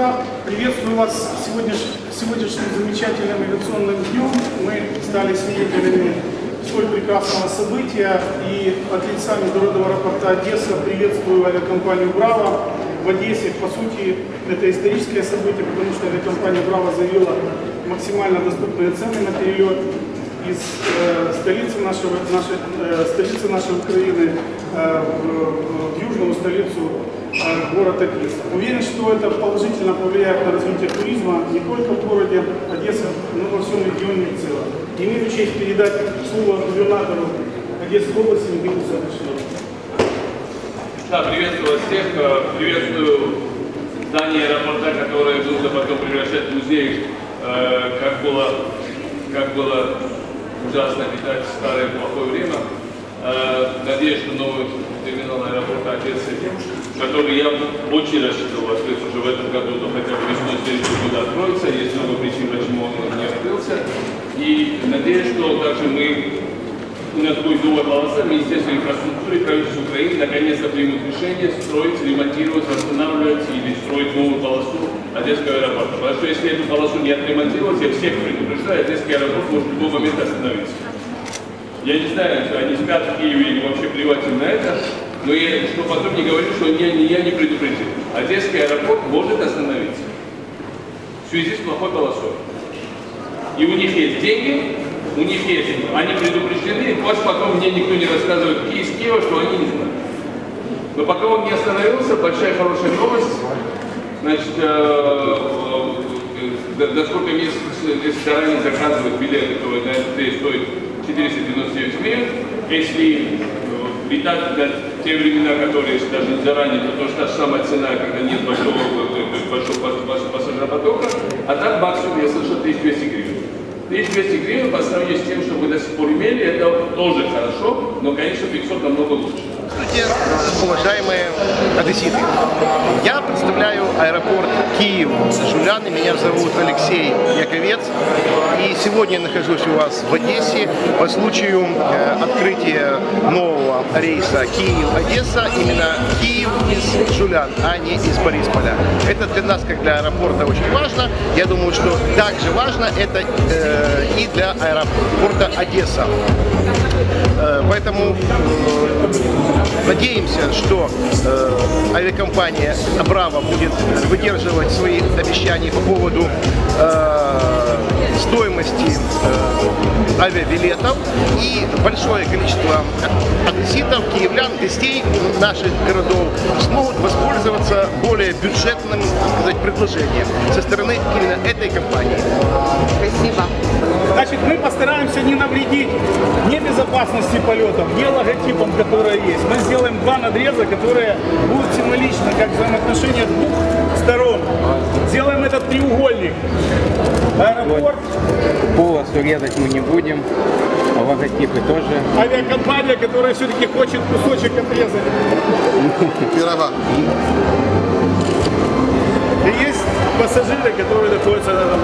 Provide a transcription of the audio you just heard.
господа, приветствую вас сегодняш, сегодняшним замечательным авиационным днем. Мы стали свидетелями столь прекрасного события и от лица Международного аэропорта Одесса приветствую авиакомпанию «Браво» в Одессе. По сути, это историческое событие, потому что авиакомпания «Браво» заявила максимально доступные цены на перелет из э, столицы нашего, нашей, э, столицы нашей Украины э, в, в южную столицу э, город Одесса. Уверен, что это положительно повлияет на развитие туризма не только в городе Одесса, но и во всем регионе в целом. Имею честь передать слово губернатору Одесской области Никиту Саакашвили. Да, приветствую вас всех. Э, Приветствую здание аэропорта, которое нужно потом превращать в музей, э, как было, как было ужасно летать в старое плохое время. Э, Надеюсь, что новый терминал аэропорта Одессы, который я очень рассчитывал открыть уже в этом году, но хотя бы весной следующего года откроется. Есть много причин, почему он не открылся. И надеюсь, что также мы будет новая полоса, Министерство инфраструктуры и правительство Украины наконец-то примут решение строить, ремонтировать, восстанавливать или строить новую полосу Одесского аэропорта. Потому что если эту полосу не отремонтировать, я всех предупреждаю, Одесский аэропорт может в любой момент остановиться. Я не знаю, что они спят в Киеве или вообще плевать им на это, но я, что потом не говорю, что я, я не предупредил. Одесский аэропорт может остановиться в связи с плохой полосой. И у них есть деньги, у них есть, они предупреждены, пусть потом мне никто не рассказывает из Киева, что они не знают. Но пока он не остановился, большая хорошая новость. Значит, э, э, до сколько месяцев заранее заказывают билеты, то рейс стоит 499 гривен. Если э, летать на те времена, которые даже заранее, то та же самая цена, когда нет большого, э, большого пас- пас- пассажиропотока. А так максимум я слышал 1200 гривен. 1200 гривен по сравнению с тем, что мы до сих пор имели, это тоже хорошо, но, конечно, 500 намного лучше. Здравствуйте, уважаемые одесситы. Я представляю аэропорт Киев-Жуляны. Меня зовут Алексей Яковец. И сегодня я нахожусь у вас в Одессе по случаю э, открытия нового рейса Киев-Одесса. Именно Киев из Жулян, а не из Борисполя. Это для нас, как для аэропорта, очень важно. Я думаю, что также важно это э, и для аэропорта Одесса. Э, Поэтому э, надеемся, что э, авиакомпания Браво будет выдерживать свои обещания по поводу стоимости э, авиабилетов и большое количество одесситов, киевлян, гостей наших городов смогут воспользоваться более бюджетным сказать, предложением со стороны именно этой компании. Спасибо. Значит, мы постараемся не навредить не безопасности полетов, не логотипам, которые есть. Мы сделаем два надреза, которые будут символично, как взаимоотношения двух сторон. Сделаем этот треугольник. Аэропорт, Полосу резать мы не будем, а логотипы тоже. авиакомпания, которая все-таки хочет кусочек отрезать. Пирога. И есть пассажиры, которые находятся на этом